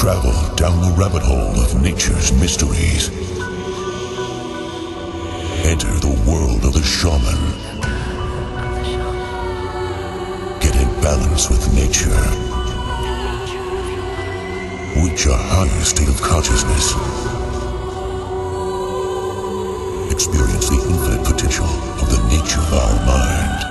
Travel down the rabbit hole of nature's mysteries. Enter the world of the shaman. Get in balance with nature. Reach a higher state of consciousness. Experience the infinite potential of the nature of our mind.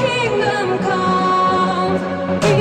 kingdom come.